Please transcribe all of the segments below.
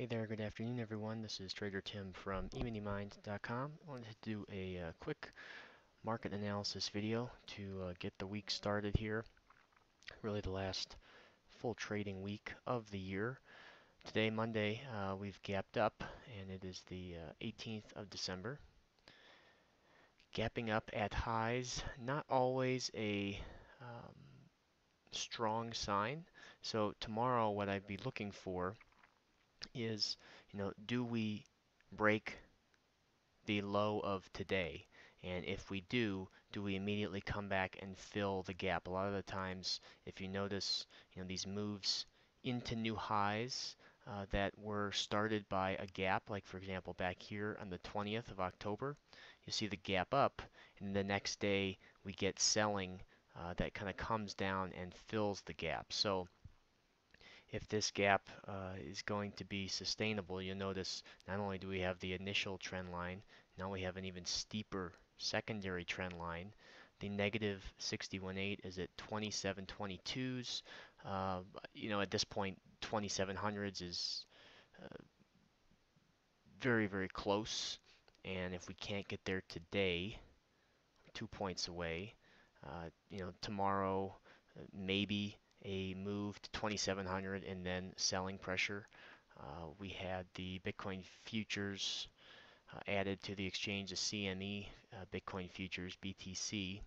Hey there, good afternoon everyone. This is Trader Tim from eMiniMind.com. I wanted to do a uh, quick market analysis video to uh, get the week started here. Really the last full trading week of the year. Today, Monday, uh, we've gapped up and it is the 18th uh, of December. Gapping up at highs, not always a um, strong sign. So tomorrow what I'd be looking for is, you know, do we break the low of today? And if we do, do we immediately come back and fill the gap? A lot of the times, if you notice, you know, these moves into new highs uh, that were started by a gap, like for example back here on the 20th of October, you see the gap up, and the next day we get selling uh, that kind of comes down and fills the gap. So if this gap uh, is going to be sustainable, you'll notice not only do we have the initial trend line, now we have an even steeper secondary trend line. The negative 61.8 is at 2722s. Uh, you know, at this point, 2700s is uh, very, very close. And if we can't get there today, two points away, uh, you know, tomorrow, uh, maybe a move to 2700 and then selling pressure. Uh, we had the Bitcoin futures uh, added to the exchange, the CME uh, Bitcoin futures, BTC.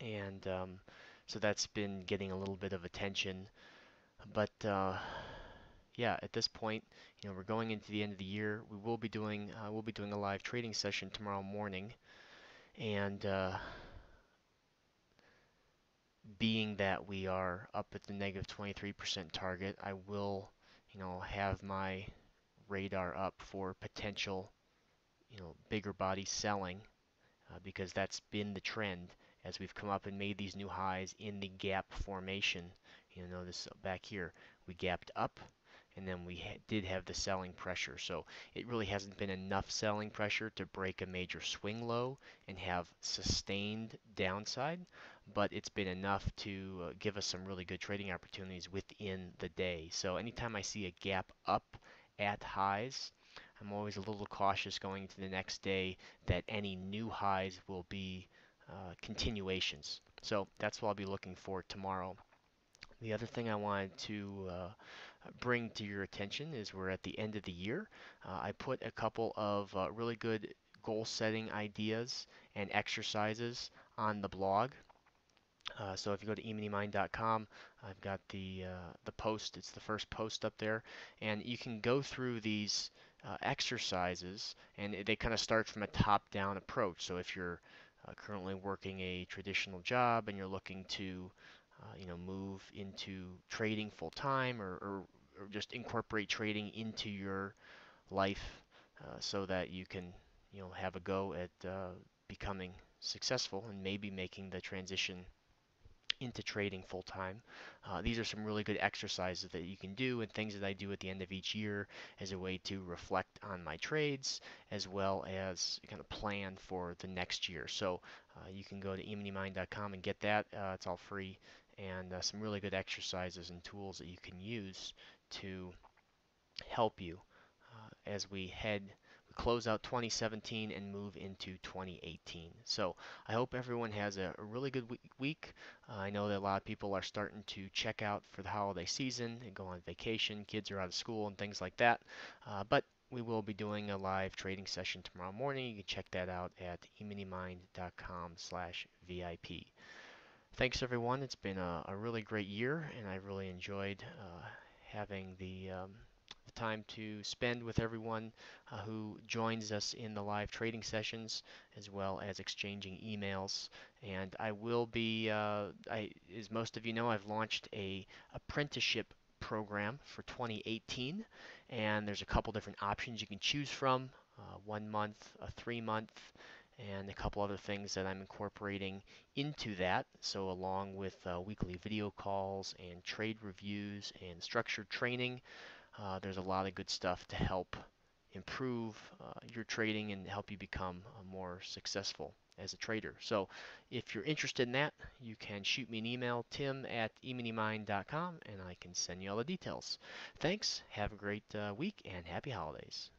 And um, so that's been getting a little bit of attention. But uh, yeah, at this point, you know, we're going into the end of the year. We will be doing uh, we'll be doing a live trading session tomorrow morning, and uh, being that we are up at the negative 23% target, I will, you know, have my radar up for potential, you know, bigger body selling uh, because that's been the trend as we've come up and made these new highs in the gap formation. You know, notice back here, we gapped up and then we ha did have the selling pressure. So it really hasn't been enough selling pressure to break a major swing low and have sustained downside, but it's been enough to uh, give us some really good trading opportunities within the day. So anytime I see a gap up at highs, I'm always a little cautious going into the next day that any new highs will be uh, continuations. So that's what I'll be looking for tomorrow. The other thing I wanted to uh, bring to your attention is we're at the end of the year. Uh, I put a couple of uh, really good goal setting ideas and exercises on the blog. Uh, so if you go to eminimind.com, I've got the uh, the post. It's the first post up there, and you can go through these uh, exercises, and they kind of start from a top-down approach. So if you're uh, currently working a traditional job and you're looking to uh, you know, move into trading full time or, or, or, just incorporate trading into your life uh, so that you can, you know, have a go at becoming successful and maybe making the transition into trading full time. Uh, these are some really good exercises that you can do and things that I do at the end of each year as a way to reflect on my trades as well as kind of plan for the next year. So uh, you can go to eminimind.com and get that. Uh, it's all free and uh, some really good exercises and tools that you can use to help you uh, as we head close out 2017 and move into 2018 so I hope everyone has a, really good week uh, I know that a lot of people are starting to check out for the holiday season and go on vacation kids are out of school and things like that. Uh, but we will be doing a live trading session tomorrow morning. You can check that out at eminimind.com slash VIP thanks everyone. It's been a, a, really great year, and I really enjoyed uh, having the, um, the, time to spend with everyone uh, who joins us in the live trading sessions, as well as exchanging emails. And I will be, uh, I, as most of you know, I've launched a apprenticeship program for 2018, and there's a couple different options you can choose from. Uh, one month, a three month, and a couple other things that I'm incorporating into that. So along with uh, weekly video calls and trade reviews and structured training, uh, there's a lot of good stuff to help improve uh, your trading and help you become uh, more successful. as a trader. So if you're interested in that, you can shoot me an email, tim at eminimind.com, and I can send you all the details. Thanks. Have a great uh, week and happy holidays.